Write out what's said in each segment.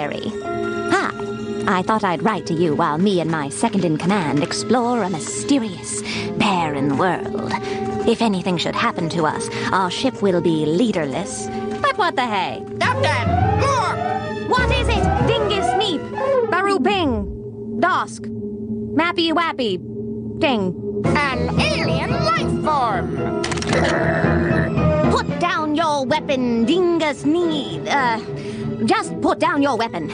Diary. Hi. I thought I'd write to you while me and my second in command explore a mysterious, barren world. If anything should happen to us, our ship will be leaderless. But what the hey? Captain! Look! What is it? Dingus Neep, Baru Ping, Dosk, Mappy Wappy, Ding. An alien life form! Put down your weapon, Dingus Need. Uh, just put down your weapon.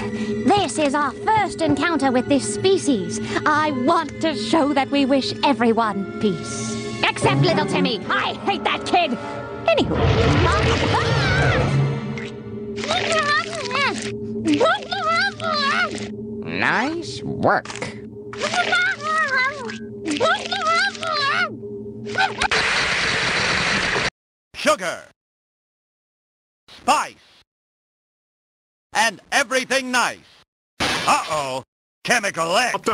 This is our first encounter with this species. I want to show that we wish everyone peace. Except little Timmy. I hate that kid. Anywho. Nice work. sugar, spice, and everything nice. Uh-oh, chemical X. The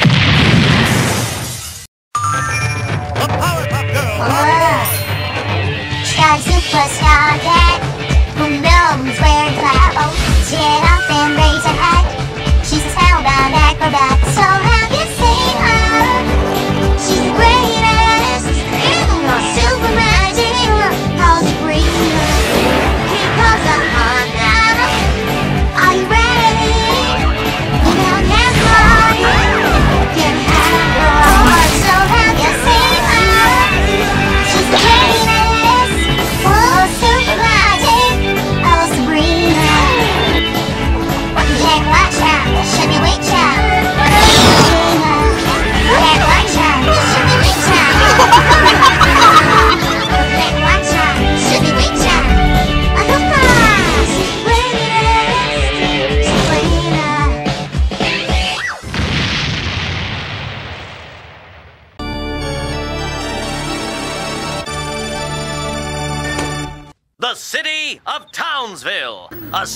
Powerpuff Girls. Sky superstar cat who knows where to travel. She get up and raise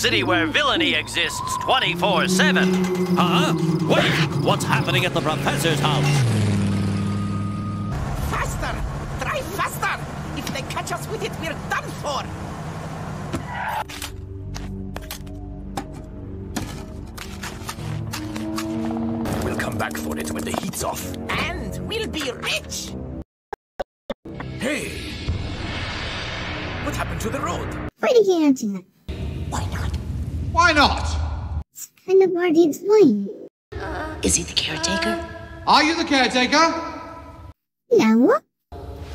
city where villainy exists 24 7. Huh? Wait! What's happening at the professor's house? Faster! Drive faster! If they catch us with it, we're done for! We'll come back for it when the heat's off. And we'll be rich! Hey! What happened to the road? Pretty dancing. Why not? Why not? Kind of hard to explain. Is he the caretaker? Are you the caretaker? No.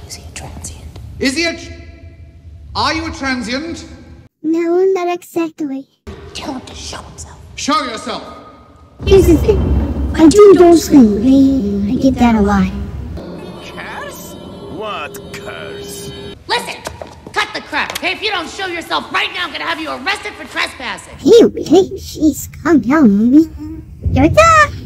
Is he a transient? Is he a... tr- Are you a transient? No, not exactly. Tell him to show himself. Show yourself. Here's the thing. I do those things. I get that a lot. Curse? What curse? Listen! Crap, okay? If you don't show yourself right now, I'm gonna have you arrested for trespassing. Hey, okay, She's calm down. You're the...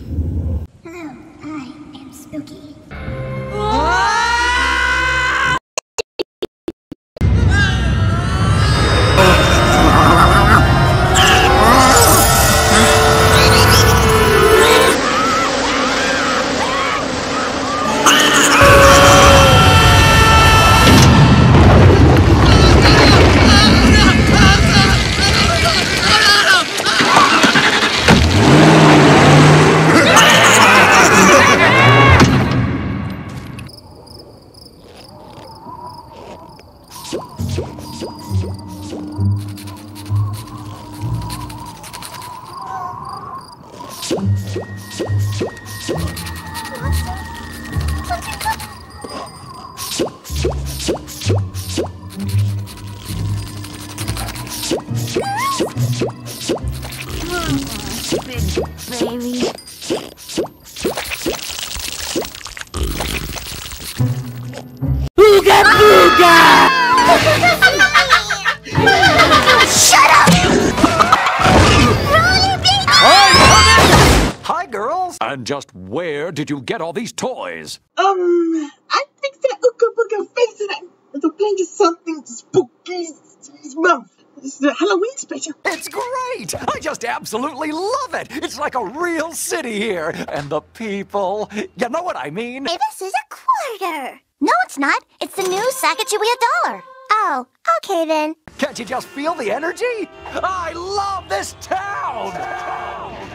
just where did you get all these toys? Um, I think that Ooga Booga face in that little playing something spooky in his mouth. This is a Halloween special. It's great! I just absolutely love it! It's like a real city here. And the people. You know what I mean? Hey, this is a quarter. No, it's not. It's the new Sacagawea dollar. Oh, okay then. Can't you just feel the energy? I love this town!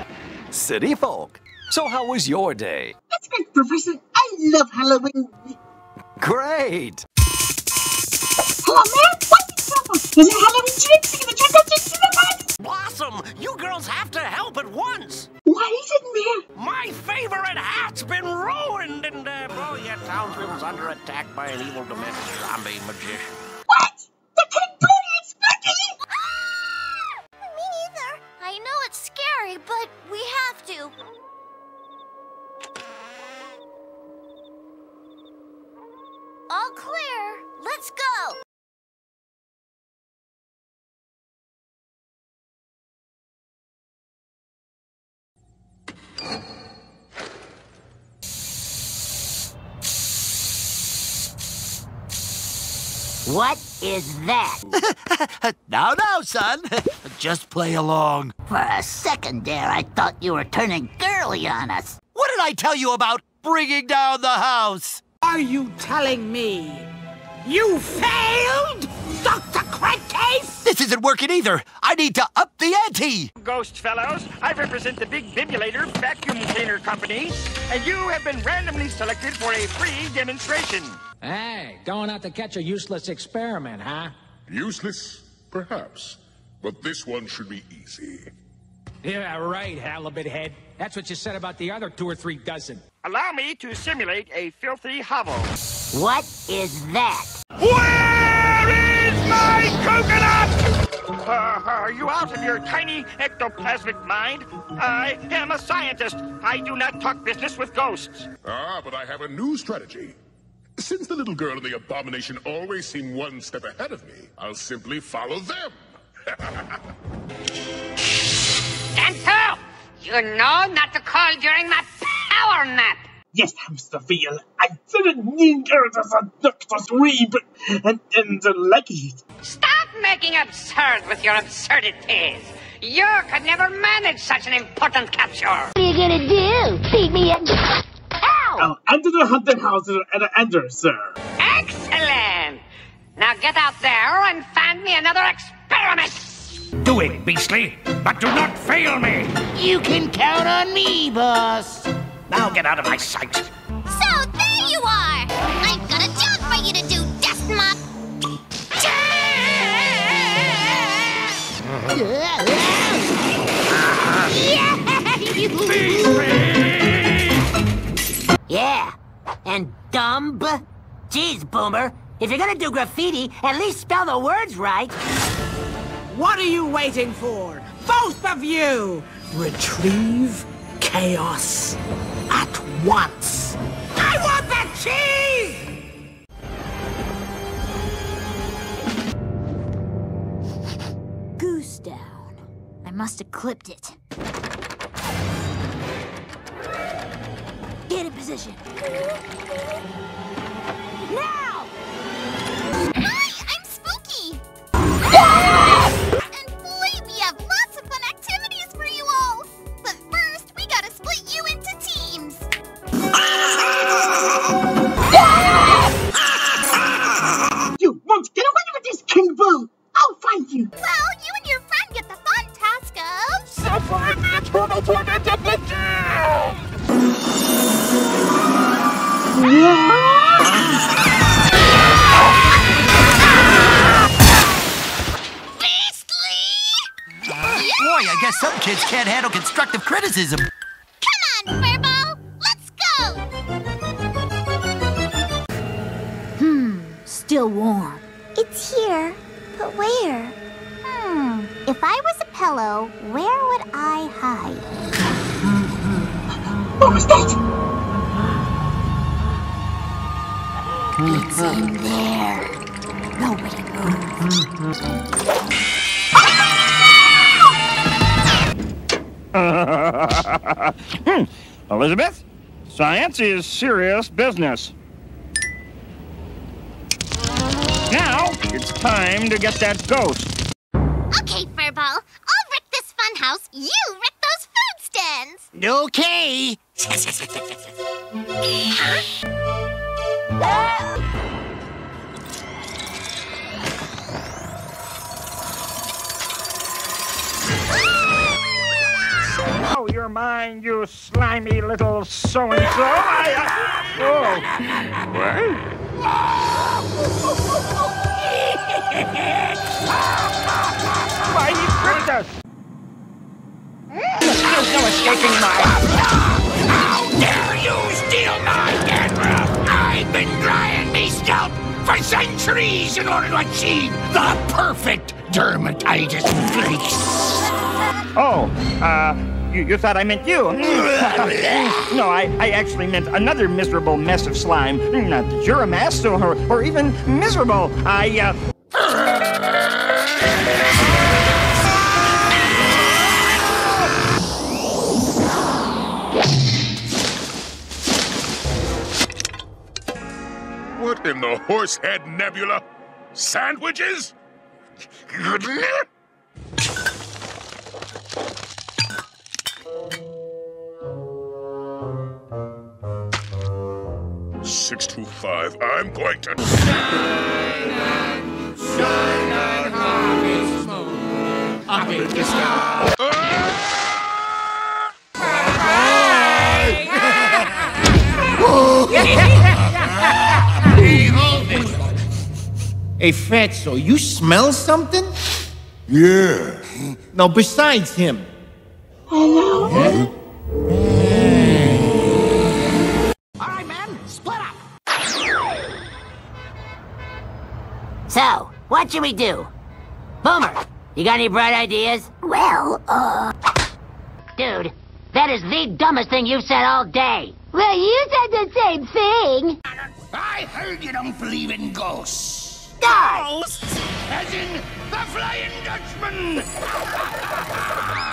City folk. So, how was your day? That's great, Professor. I love Halloween. Great! Hello, man. What's the trouble? Is it Halloween tricks? Are you gonna trick or treat to the box? Blossom, you girls have to help at once. Why is it, Mayor? My favorite hat's been ruined, and uh, oh yeah, Townsville's under attack by an evil demented zombie magician. What? Know it's scary, but we have to. All clear. Let's go. What is that? now, now, son. Just play along. For a second there, I thought you were turning girly on us. What did I tell you about bringing down the house? Are you telling me you failed, Dr. Crankcase? This isn't working either. I need to up the ante. Ghost fellows, I represent the Big Bibulator Vacuum Cleaner Company, and you have been randomly selected for a free demonstration. Hey, going out to catch a useless experiment, huh? Useless? Perhaps. But this one should be easy. Yeah, right, halibut head. That's what you said about the other two or three dozen. Allow me to simulate a filthy hovel. What is that? Where is my coconut? Uh, are you out of your tiny ectoplasmic mind? I am a scientist. I do not talk business with ghosts. Ah, but I have a new strategy. Since the little girl and the abomination always seem one step ahead of me, I'll simply follow them. Dancer, you know not to call during my power nap. Yes, Hamster Veal. I didn't mean it as a Dr. Dweeb and, and uh, like it. Stop making absurd with your absurdities. You could never manage such an important capture. What are you gonna do? Beat me up? Ow! I'll enter the haunted house and enter, sir. Excellent. Now get out there and find me another experiment. Do it, beastly, but do not fail me. You can count on me, boss. Now get out of my sight. So there you are. I've got a job for you to do, Dust Mop. Uh-huh. Yeah. And dumb? Jeez, Boomer. If you're gonna do graffiti, at least spell the words right. What are you waiting for? Both of you! Retrieve chaos at once. I want that cheese! Goose down. I must have clipped it. Get in position. Now! Boy, I guess some kids can't handle constructive criticism. Come on, Furbo! Let's go! Hmm, still warm. It's here, but where? Hmm. If I was a pillow, where would I hide? What was that? It's in there. Nobody move. Hmm. Elizabeth, science is serious business. Now, it's time to get that ghost. Okay, Furball. I'll wreck this funhouse. You wreck those food stands. Okay. Oh, you're mine, you slimy little so and so. I. I oh. Why, he tricked us! There's no escaping my. For centuries in order to achieve the perfect dermatitis fix. Oh, uh, you, you thought I meant you? no, I, I actually meant another miserable mess of slime. Not that you're a mess or, or even miserable. I, uh. The horsehead nebula? Sandwiches? Six two five. I'm going to. Up in the sky. Hey, Fatso, you smell something? Yeah. No, besides him. Hello? Alright, men, split up! So, what should we do? Boomer, you got any bright ideas? Well, uh... Dude, that is the dumbest thing you've said all day. Well, you said the same thing. I heard you don't believe in ghosts. Ghosts? As in the Flying Dutchman!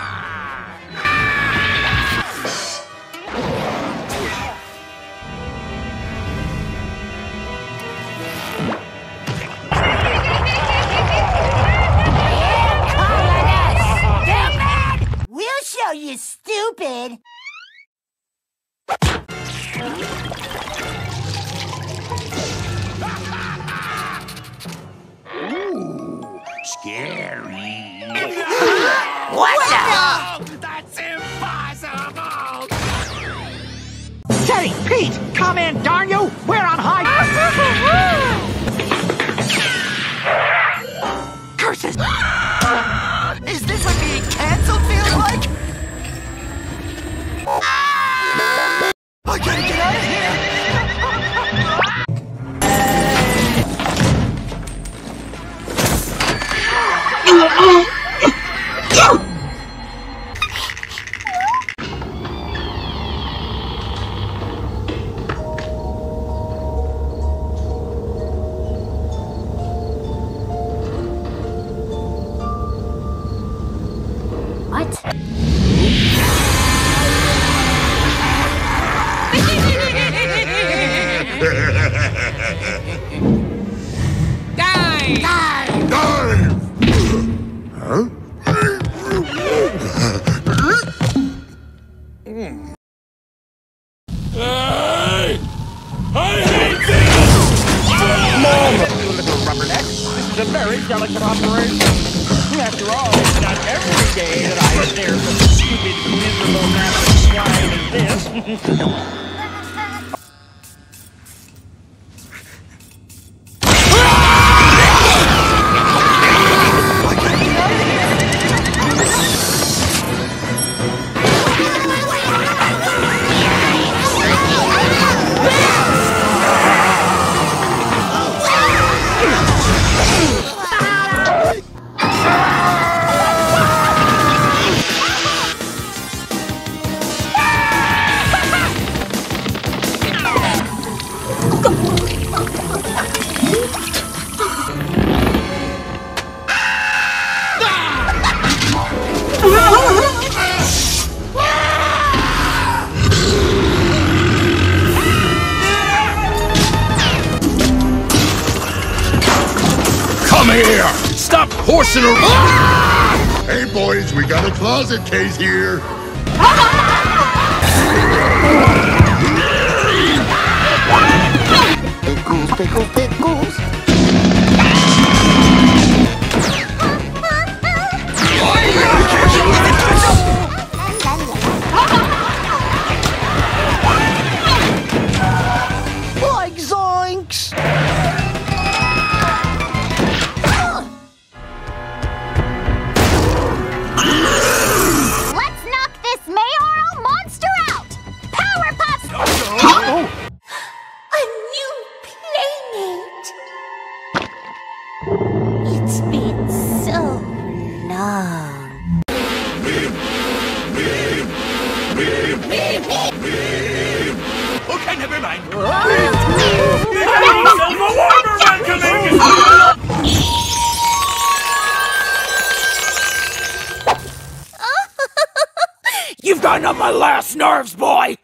here! Stop horsing around! Ah! Hey, boys, we got a closet case here. Pickles, pickles, pickles. On nerves, boy!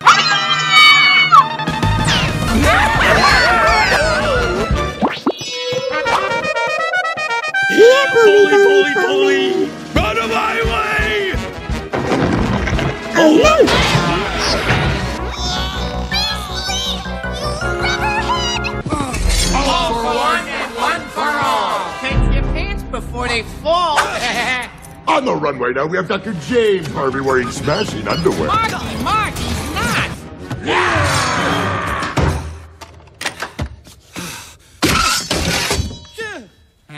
Yeah, bully, bully, bully! Run of my way! Oh, all for one and one for all. Take your pants before they fall. On the runway now, we have Dr. James Harvey wearing smashing underwear. Marky, Marky's not. Yeah!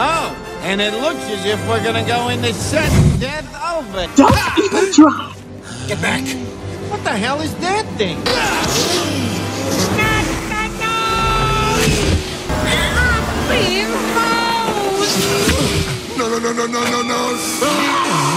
Oh, and it looks as if we're gonna go into sudden death over. Don't even try. Get back. What the hell is that thing? No, no, no, no, no, no, no.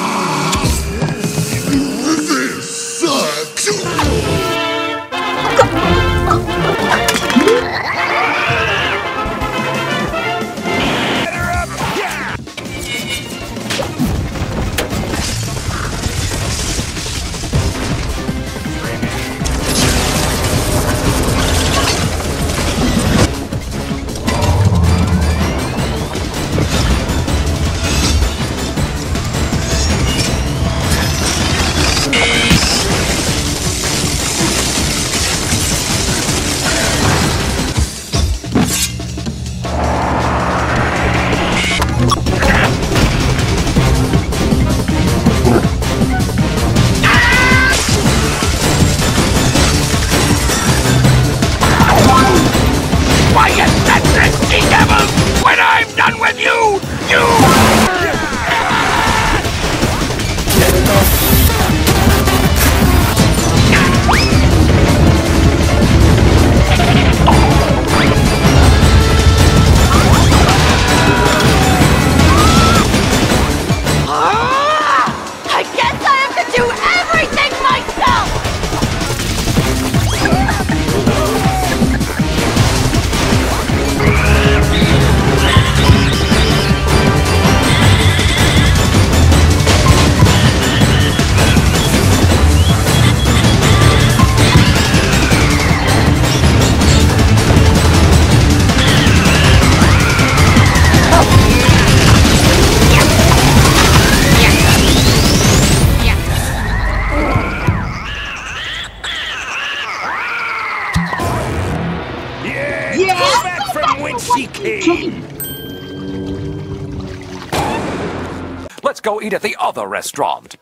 Go eat at restaurant.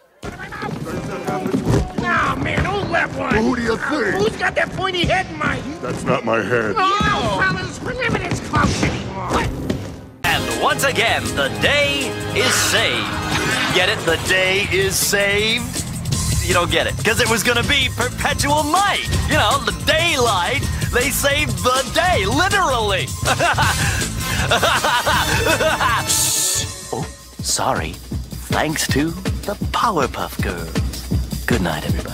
Oh, man, who's that one? Who do you think? Who's got that pointy head in my... That's not my head. Oh, fellas, we're living as close anymore. And once again, the day is saved. Get it? The day is saved? You don't get it. Because it was going to be perpetual night. You know, the daylight. They saved the day, literally. oh, sorry. Thanks to the Powerpuff Girls. Good night, everybody.